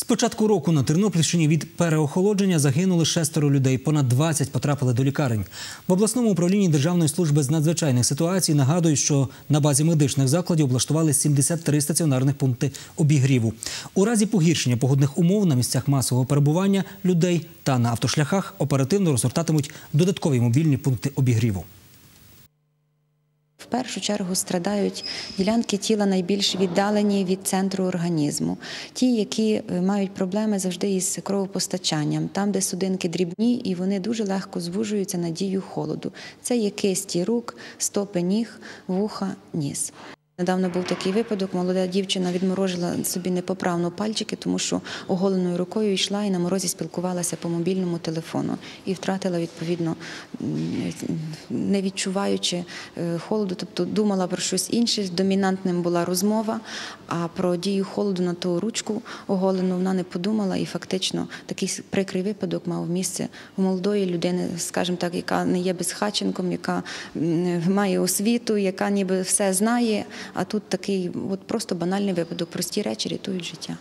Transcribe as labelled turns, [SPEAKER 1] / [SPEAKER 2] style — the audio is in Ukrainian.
[SPEAKER 1] З початку року на Тернопільщині від переохолодження загинули шестеро людей. Понад 20 потрапили до лікарень. В обласному управлінні Державної служби з надзвичайних ситуацій нагадують, що на базі медичних закладів облаштували 73 стаціонарних пункти обігріву. У разі погіршення погодних умов на місцях масового перебування людей та на автошляхах оперативно розгортатимуть додаткові мобільні пункти обігріву.
[SPEAKER 2] Першу чергу страдають ділянки тіла найбільш віддалені від центру організму. Ті, які е, мають проблеми завжди із кровопостачанням, там, де судинки дрібні, і вони дуже легко звужуються на дію холоду. Це є кисті рук, стопи ніг, вуха, ніс. Недавно був такий випадок, молода дівчина відморожила собі непоправно пальчики, тому що оголеною рукою йшла і на морозі спілкувалася по мобільному телефону і втратила відповідно, не відчуваючи е, холоду, тобто думала про щось інше. Домінантним була розмова, а про дію холоду на ту ручку оголену вона не подумала, і фактично такий прикрий випадок мав місце у молодої людини, скажімо так, яка не є безхаченком, яка має освіту, яка ніби все знає. А тут такий от просто банальний випадок. Прості речі рятують життя.